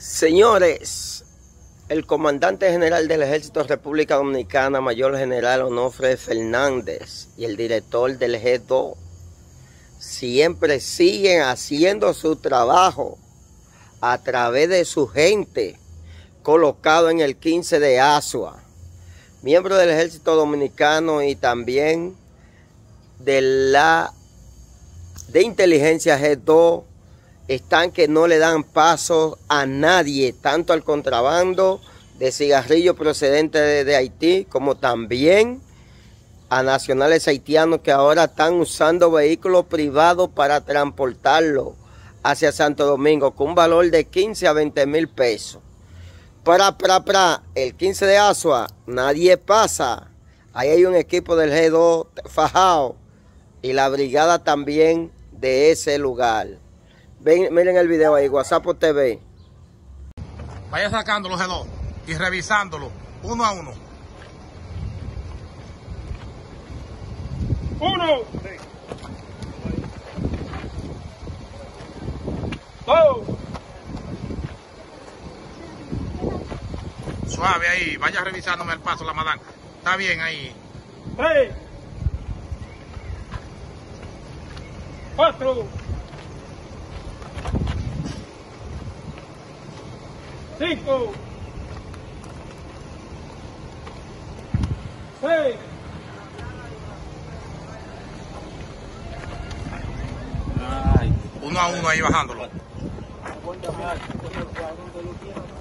Señores, el comandante general del Ejército República Dominicana, Mayor General Onofre Fernández, y el director del G2 siempre siguen haciendo su trabajo a través de su gente colocado en el 15 de Asua, miembro del Ejército Dominicano y también de la de inteligencia G2 están que no le dan paso a nadie, tanto al contrabando de cigarrillos procedentes de, Haití, como también a nacionales haitianos que ahora están usando vehículos privados para transportarlo hacia Santo Domingo con un valor de 15 a 20 mil pesos. Para, para, para, el 15 de Asua, nadie pasa. Ahí hay un equipo del G2 fajado y la brigada también de ese lugar. Ven, miren el video ahí, WhatsApp TV. Vaya sacándolo, G2, y revisándolo, uno a uno. Uno. Dos. Suave ahí, vaya revisándome el paso, la madán. Está bien ahí. Tres. Cuatro. 5, 6, 1 a uno ahí bajándolo.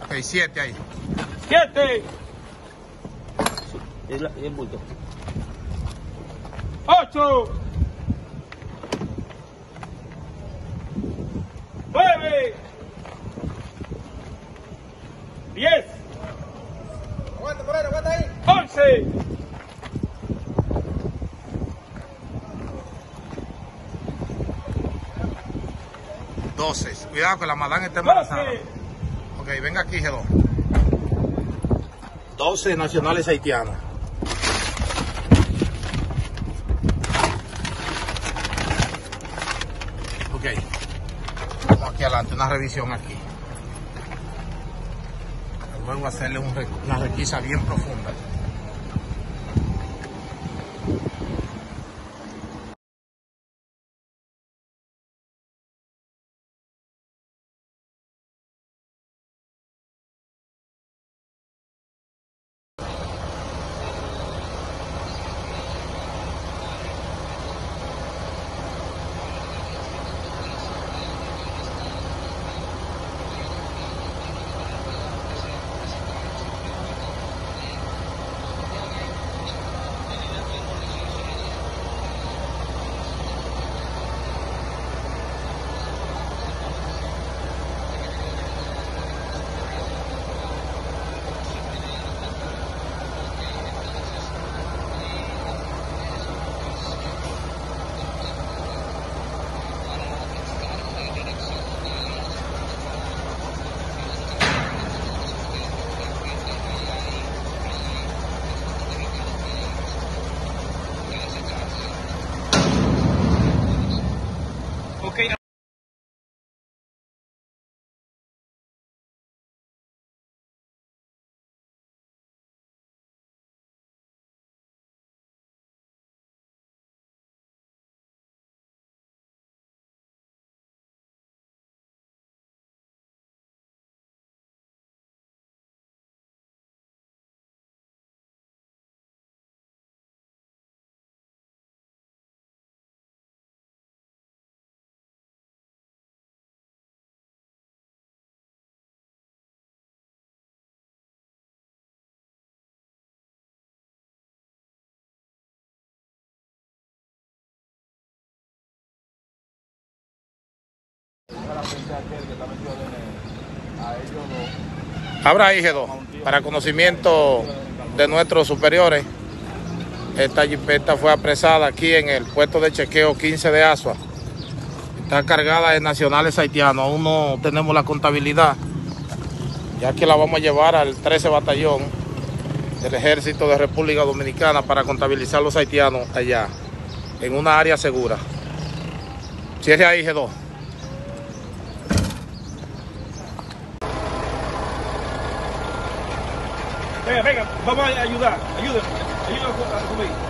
6, 7 ahí. 7. Es el bulto. 12. Cuidado que la madame está embarazada. Ok, venga aquí, G2. 12 nacionales haitianas. Ok. Vamos aquí adelante, una revisión aquí. Luego hacerle un, una requisa bien profunda. Ahí, G2, para conocimiento de nuestros superiores. Esta jipeta fue apresada aquí en el puesto de chequeo 15 de Asua. Está cargada de nacionales haitianos. Aún no tenemos la contabilidad, ya que la vamos a llevar al 13 Batallón del Ejército de República Dominicana para contabilizar los haitianos allá, en una área segura. Cierre ahí, G2. Venga, venga, vamos a ayudar. Ayúdenme. Ayúdenme a subir.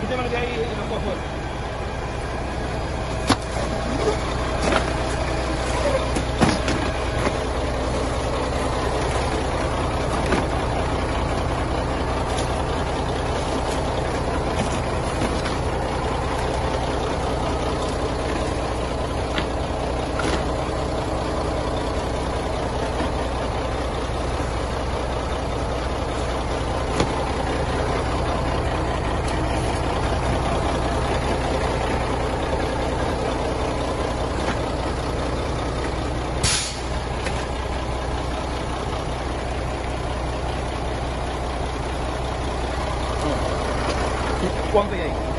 Kita mana dia air dengan. 1v8.